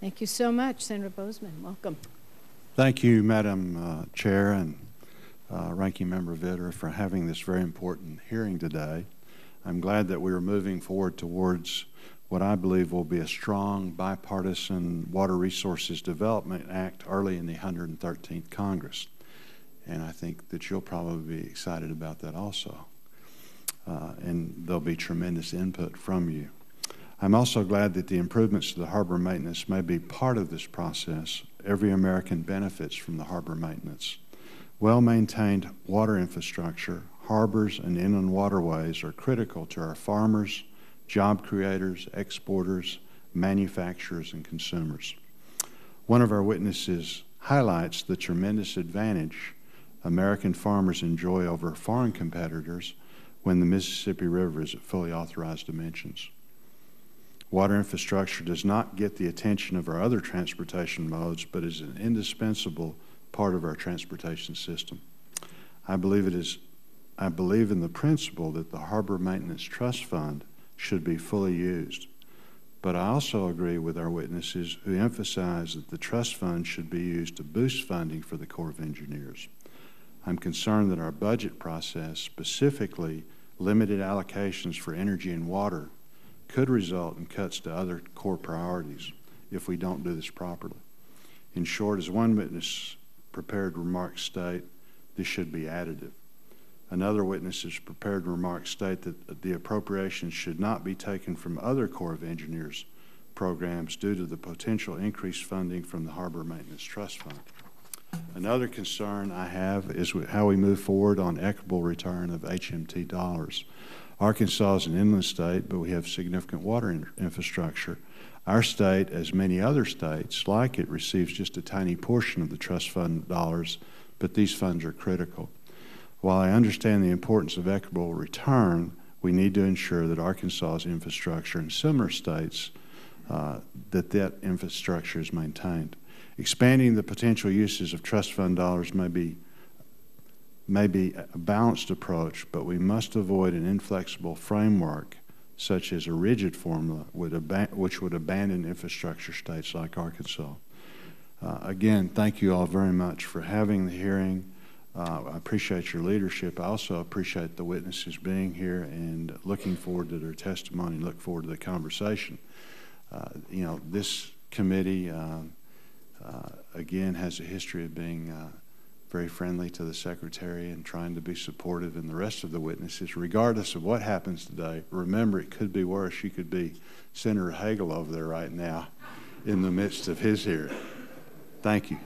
Thank you so much, Senator Boozman. Welcome. Thank you, Madam uh, Chair and uh, Ranking Member Vitter, for having this very important hearing today. I'm glad that we are moving forward towards what I believe will be a strong bipartisan Water Resources Development Act early in the 113th Congress. And I think that you'll probably be excited about that also. Uh, and there'll be tremendous input from you. I'm also glad that the improvements to the harbor maintenance may be part of this process. Every American benefits from the harbor maintenance. Well maintained water infrastructure, harbors, and inland waterways are critical to our farmers, job creators, exporters, manufacturers, and consumers. One of our witnesses highlights the tremendous advantage American farmers enjoy over foreign competitors when the Mississippi River is at fully authorized dimensions. Water infrastructure does not get the attention of our other transportation modes, but is an indispensable part of our transportation system. I believe it is I believe in the principle that the Harbor Maintenance Trust Fund should be fully used. But I also agree with our witnesses who emphasize that the trust fund should be used to boost funding for the Corps of Engineers. I'm concerned that our budget process, specifically limited allocations for energy and water, could result in cuts to other core priorities if we don't do this properly. In short, as one witness prepared remarks state, this should be additive. Another witness's prepared remarks state that the appropriations should not be taken from other Corps of Engineers programs due to the potential increased funding from the Harbor Maintenance Trust Fund. Another concern I have is how we move forward on equitable return of HMT dollars. Arkansas is an inland state, but we have significant water in infrastructure. Our state, as many other states like it, receives just a tiny portion of the trust fund dollars, but these funds are critical. While I understand the importance of equitable return, we need to ensure that Arkansas's infrastructure and similar states, uh, that that infrastructure is maintained. Expanding the potential uses of trust fund dollars may be, may be a balanced approach, but we must avoid an inflexible framework such as a rigid formula would which would abandon infrastructure states like Arkansas. Uh, again, thank you all very much for having the hearing. Uh, I appreciate your leadership. I also appreciate the witnesses being here and looking forward to their testimony look forward to the conversation. Uh, you know, this committee, uh, uh again, has a history of being uh, very friendly to the Secretary and trying to be supportive and the rest of the witnesses, regardless of what happens today. Remember, it could be worse. You could be Senator Hagel over there right now in the midst of his hearing. Thank you.